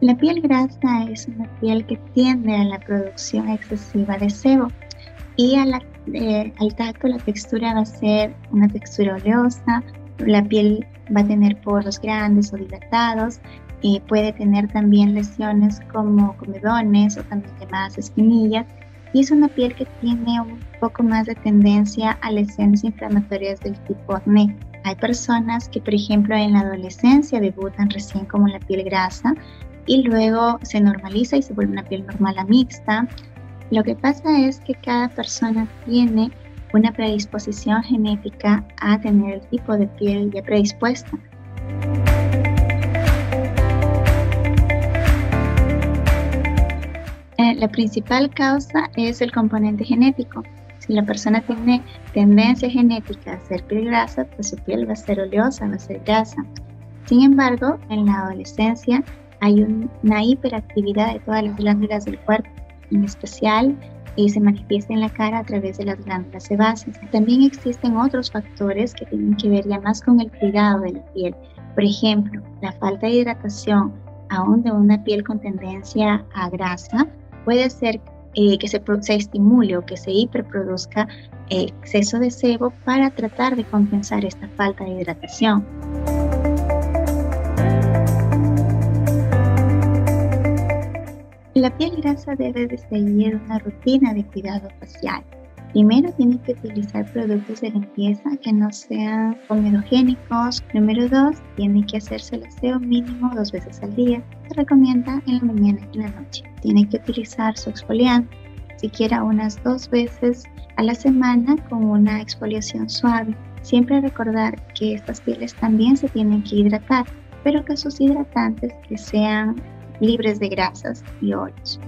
La piel grasa es una piel que tiende a la producción excesiva de sebo y eh, al tacto la textura va a ser una textura oleosa, la piel va a tener poros grandes o dilatados y puede tener también lesiones como comedones o también llamadas espinillas y es una piel que tiene un poco más de tendencia a lesiones inflamatorias del tipo acné. Hay personas que, por ejemplo, en la adolescencia debutan recién como la piel grasa y luego se normaliza y se vuelve una piel normal a mixta. Lo que pasa es que cada persona tiene una predisposición genética a tener el tipo de piel ya predispuesta. Eh, la principal causa es el componente genético. Si la persona tiene tendencia genética a ser piel grasa, pues su piel va a ser oleosa, va a ser grasa. Sin embargo, en la adolescencia hay una hiperactividad de todas las glándulas del cuerpo, en especial y se manifiesta en la cara a través de las glándulas sebáceas. También existen otros factores que tienen que ver ya más con el cuidado de la piel. Por ejemplo, la falta de hidratación aún de una piel con tendencia a grasa puede ser eh, que se, se, estimule o que se hiperproduzca exceso de sebo para tratar de compensar esta falta de hidratación. La piel grasa debe de seguir una rutina de cuidado facial. Primero tiene que utilizar productos de limpieza que no sean comedogénicos. Número dos, tiene que hacerse el aseo mínimo dos veces al día. Se recomienda en la mañana y en la noche. Tiene que utilizar su exfoliante siquiera unas dos veces a la semana con una exfoliación suave. Siempre recordar que estas pieles también se tienen que hidratar, pero que sus hidratantes que sean libres de grasas y óleos.